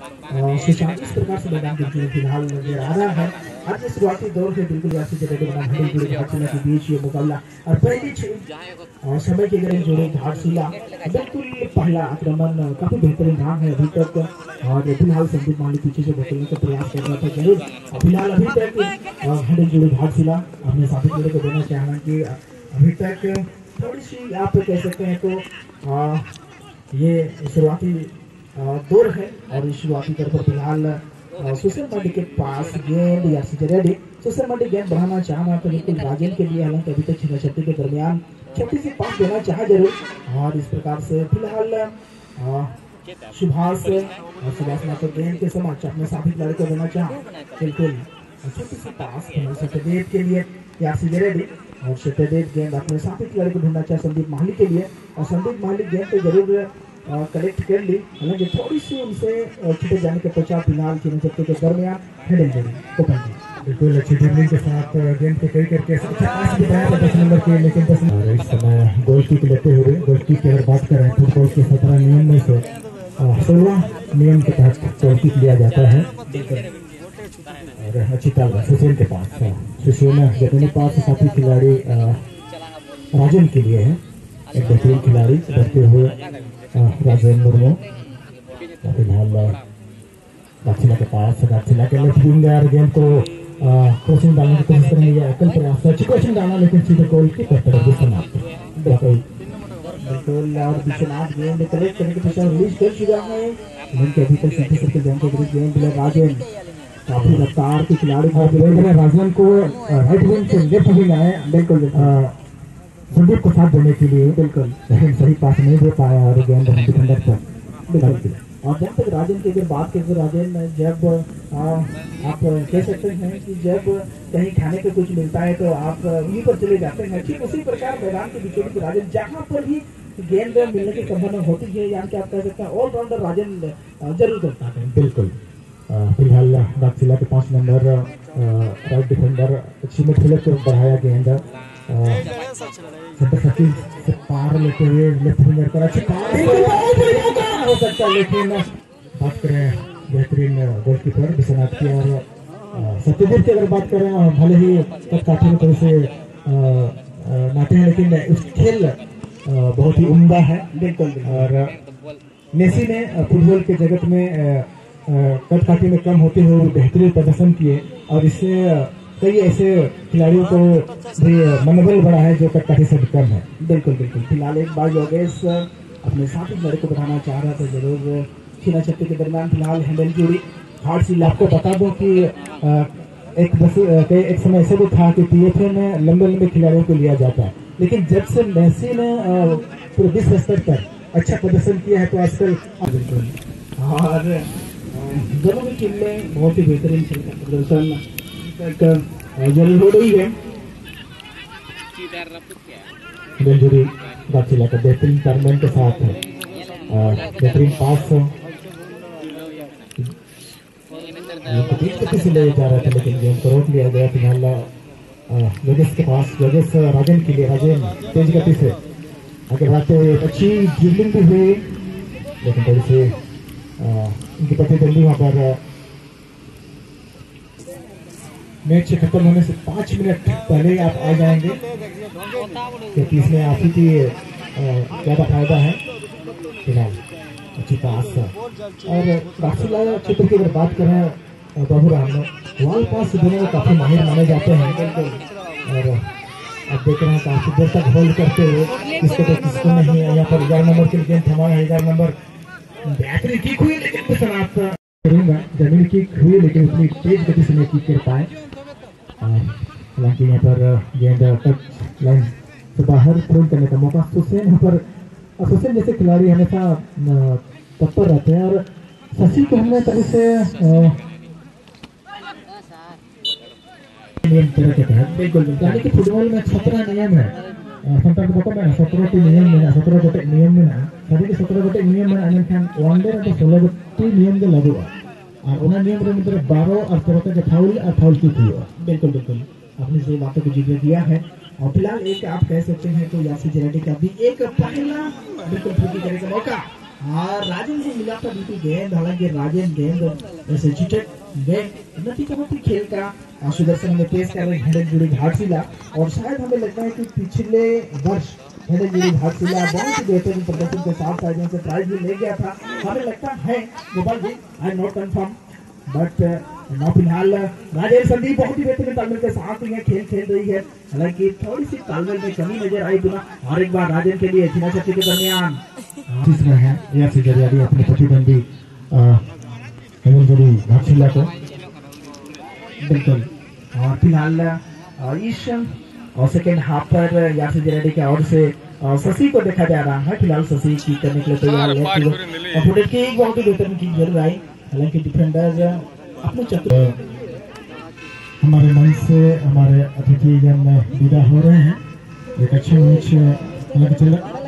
सुशांत इस प्रकार से मैदान बिल्कुल फ़िलहाल नज़र आ रहा है आज शुरुआती दौर से बिल्कुल के बीच ये मुकाबला और पहली समय के अगर जुड़े घाटशिला बिल्कुल पहला आक्रमण काफ़ी बेहतरीन रहा है अभी तक और फ़िलहाल संदीप माली पीछे से बदलने का प्रयास कर रहा था ज़रूर फ़िलहाल अभी तक हंडिल जुड़े घाटशिला अपने साथी जोड़े को देना चाहना कि अभी तक थोड़ी सी आप कह सकते हैं तो ये शुरुआती दौर है और शुरुआती दौर पर फ़िलहाल सुशील मंडी के पास गेंद या रेडी सुशील मंडी गेंद बढ़ाना चाहना तो बिल्कुल राजेंद्र के लिए हालाँकि अभी तक छिना छत्ती के दरमियान छत्तीस से पास देना चाह ज़रूर और इस प्रकार से फ़िलहाल सुभाष और सुभाष मात्र गेंद के समक्ष अपने साथी खिलाड़ी को देना चाह बिल्कुल छोटी सी पास सत्यदेव के लिए या रेडी और सत्यदेव गेंद अपने साथी खिलाड़ी को ढूंढना चाहे संदीप माहली के लिए और संदीप माहली गेंद तो ज़रूर कलेक्ट कर ली। हालाँकि थोड़ी सी उनसे छुटे जाने के पश्चात फ़िलहाल चीनी चक्के के दरमियान हैंडल करी ओपन की बिल्कुल अच्छी ड्रिबलिंग के साथ गेंद को कई करके अच्छा दस नंबर के, लेकिन दस नंबर इस समय गोल किक लेते हुए गोल किक की अगर बात करें फुटबॉल के सत्रह नियम में से सोलह नियम के तहत गोल किक लिया जाता है। और अच्छी ताल सुशील के पास सुशील जतने पास साथी खिलाड़ी राजन के लिए है, एक बेहतरीन खिलाड़ी, बढ़ते हुए राजेंद्र मुर्मू फ़िलहाल दाक्षिला के पास दाक्षिला के लेफ़्ट विंगर गेंद को कोचिंग डालने की कोशिश करेंगे या प्रयास अच्छी कोचिंग डालना लेकिन सीधे गोल की तरफ़ समाप्त बिल्कुल और विश्वनाथ गेंद कलेक्ट करने के पीछे रिलीज़ कर चुका है लेकिन अभी तक सैंतीस सर्किल गेंद के गेंद मिला राजन काफ़ी रफ्तार के खिलाड़ी राजन को राइट विंग से लेफ़्ट विंग आए बिल्कुल संदीप को साथ देने के लिए बिल्कुल। लेकिन सही पास नहीं दे पाया और गेंद डिफेंडर पर बिल्कुल। और जब तक राजन की अगर बात करें तो राजन जब आ, आप कह सकते हैं कि जब कहीं खाने को कुछ मिलता है तो आप वहीं पर चले जाते हैं। ठीक उसी प्रकार मैदान के बीचों बीच राजन जहाँ पर भी गेंद मिलने की संभावना होती है यानी कि आप कह सकते हैं ऑलराउंडर राजन ज़रूर करता है। बिल्कुल। फ़िलहाल दाक्षिला के पाँच नंबर राइट डिफेंडर अच्छी मिडफील्डर को बढ़ाया गेंद पार लेते हुए लेफ़्ट अच्छी हो है लेकिन बात करें बेहतरीन विश्वनाथ की और सत्यदेव की अगर बात करें भले ही तब काफ़ी से नाते हैं लेकिन खेल बहुत ही उम्दा है बिल्कुल और मेसी ने फुटबॉल के जगत में कद काठी में कम होते हुए बेहतरीन प्रदर्शन किए और इससे कई ऐसे खिलाड़ियों को भी मनोबल बढ़ा है जो कटकाठी से कम है। बिल्कुल बिल्कुल। फ़िलहाल एक बार योगेश अपने साथी लड़के को बढ़ाना चाह रहा था ज़रूर छीना छत्ती के दरमियान। फ़िलहाल हैंडल जुड़ी हार्ड सील आपको बता दूँ कि एक बस एक समय ऐसे भी था कि पीएफए में लंबे लंबे खिलाड़ियों को लिया जाता है। लेकिन जब से मेसी ने पूरे विश्व स्तर पर अच्छा प्रदर्शन किया है तो आजकल बिल्कुल। और दोनों की टीम में बहुत ही बेहतरीन प्रदर्शन। ज़रूर हो रही है। गाछिला का बेहतरीन टर्नमेंट के साथ बेहतरीन पास तेज गति से ले जा रहा था, लेकिन गेम को रोक लिया गया फ़िलहाल योगेश के पास योगेश राजन के लिए, राजन, तेज गति से। आगे बढ़ाते अच्छी ड्रिबलिंग भी हुई, लेकिन थोड़ी सी उनकी प्रतिद्वंदी वहाँ पर मैच खत्म होने से पाँच मिनट पहले आप आ जाएँगे। क्योंकि इसमें आप ही की ज़्यादा फ़ायदा है। फ़िलहाल, अच्छी पास और काफिला क्षेत्र की अगर बात करें बाबू राम वाल पास दुनिया में काफ़ी माहिर माने जाते हैं। और अब देख रहे हैं काफ़ी देर तक होल्ड करते हुए किसको तो किसको नहीं है। यहाँ पर ग्यारह नंबर के गेंद थमाया है। ग्यारह नंबर बेहतरीन किक हुई, लेकिन सर करूँगा। ज़मीन किक हुई, लेकिन उतनी तेज गति से नहीं किक कर पाए। हालाँकि यहाँ पर गेंद टच लाइन से बाहर थ्रोन करने का मौका सुसेन यहाँ पर सुसेन जैसे खिलाड़ी हमेशा तत्पर रहते हैं और शशि को हमने कभी से नियम तरह के तहत बिल्कुल यानी कि फुटबॉल में सत्रह नियम है संतान को पता है सत्रह टी नियम में सत्रह गोटे नियम में सभी के सत्रह गोटे नियम में आने खान वनडे तो सोलह गोटे नियम के मतलब बारह और तेरह के फाउल और फाउल की थी बिल्कुल बिल्कुल। आपने जो बातों को ज़िक्र दिया है, और फ़िलहाल एक आप कह सकते हैं तो यासी जेरेटी का भी एक पहला बिल्कुल पूरी करने का मौका। हाँ राजन मिला था बिल्कुल गेंद, हालाँकि राजेंद्र गेंद ऐसे नती खेल का सुदर्शन में पेश कर रहे हेडन जुड़ी घाटशिला और शायद हमें लगता है कि पिछले वर्ष हेडन जुड़ी घाटशिला बहुत ही बेहतरीन प्रदर्शन के साथ साथ से प्राइज भी ले गया था। हमें लगता है Gopal ji I not confirm but ना फ़िलहाल राजेश संदीप बहुत ही बेहतरीन तालमेल के साथ ये खेल खेल रही है। हालाँकि थोड़ी सी तालमेल में कमी नज़र आई बिना और एक बार राजन के लिए चीना चक्की के दरमियान तीसरा है एयर से जरियारी अपने प्रतिद्वंदी हेमंत जोड़ी घाटशिला को बिल्कुल और फ़िलहाल इस और सेकेंड हाफ़ पर यासिर जरेडी के ओर से शशि को देखा जा रहा है। फ़िलहाल शशि की करने के लिए तैयार है। फुटेज की एक बहुत ही बेहतरीन की ज़रूर आई हालाँकि डिफेंडर अपने चक्र हमारे मंच से हमारे अतिथि जन विदा हो रहे हैं। एक अच्छे मैच लग चल।